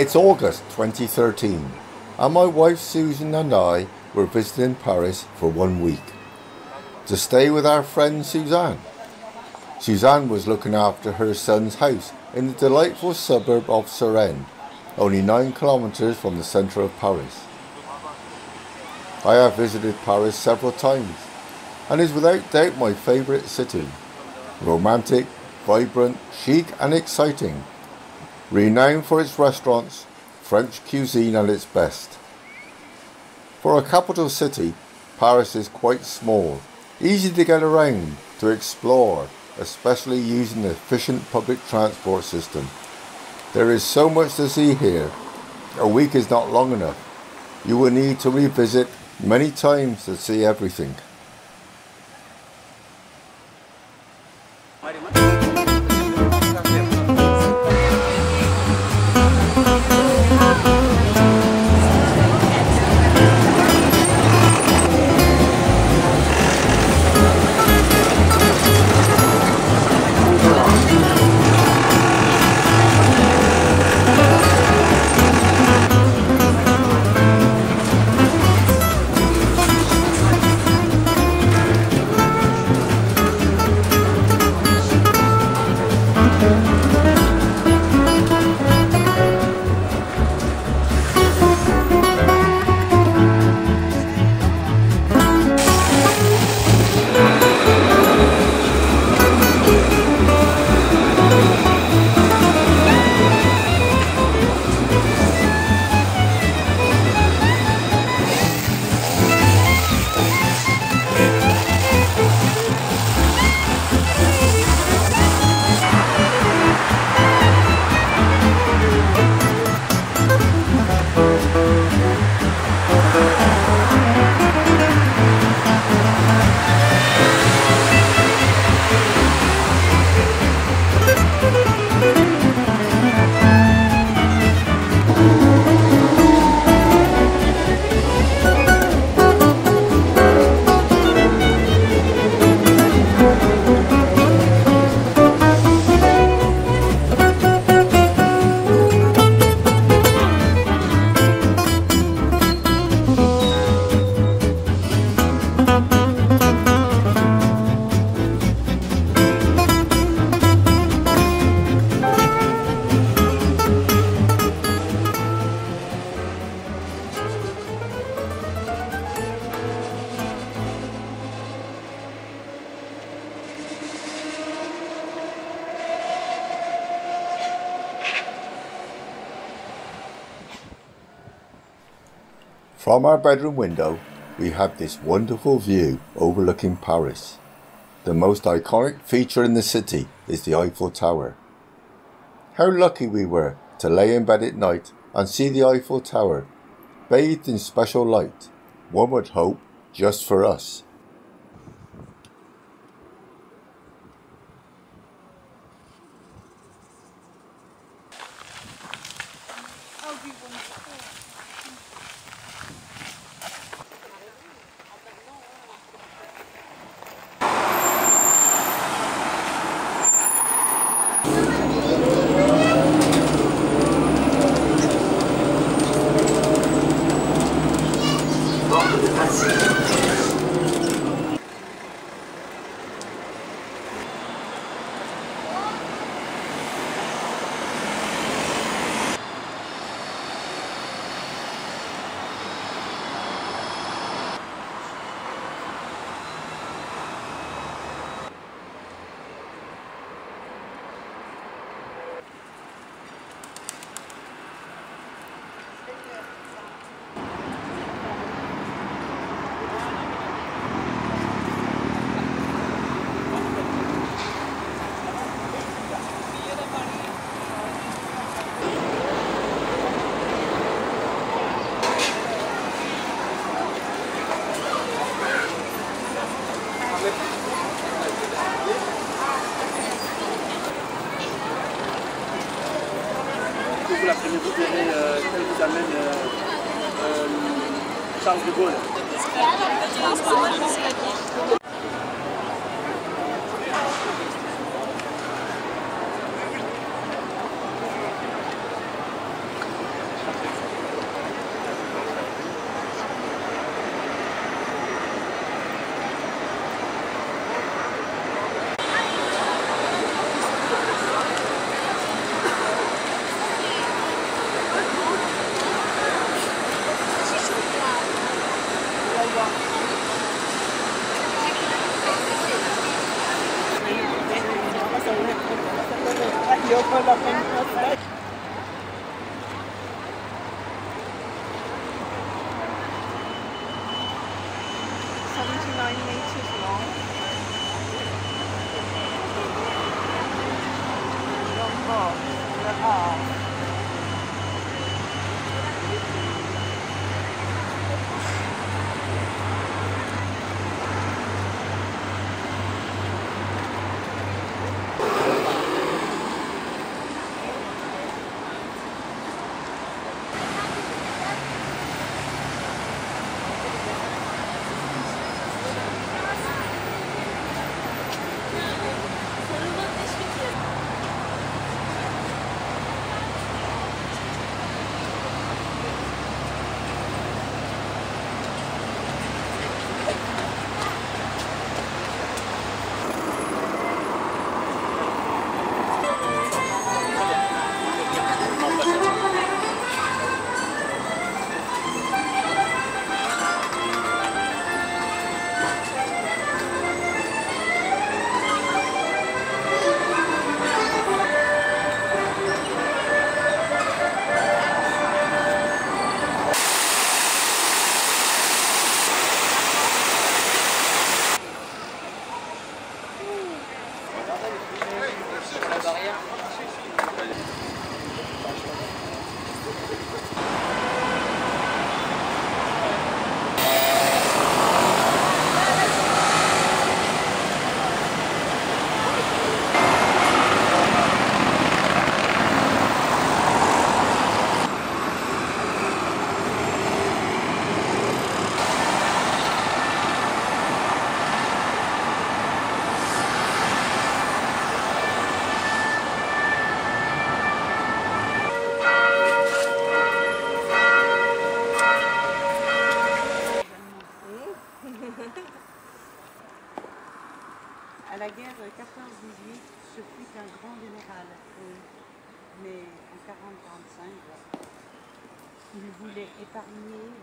It's August 2013, and my wife Susan and I were visiting Paris for one week to stay with our friend Suzanne. Suzanne was looking after her son's house in the delightful suburb of Suresnes, only 9 kilometres from the centre of Paris. I have visited Paris several times and is without doubt my favourite city. Romantic, vibrant, chic and exciting. Renowned for its restaurants, French cuisine at its best. For a capital city, Paris is quite small, easy to get around, to explore, especially using the efficient public transport system. There is so much to see here. A week is not long enough. You will need to revisit many times to see everything. From our bedroom window, we have this wonderful view overlooking Paris. The most iconic feature in the city is the Eiffel Tower. How lucky we were to lay in bed at night and see the Eiffel Tower, bathed in special light, one would hope just for us. Dios fue la gente.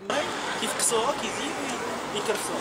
meio, tive que só aqui e encarçou.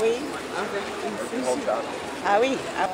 Oui, avec une fusil. Ah oui. ah-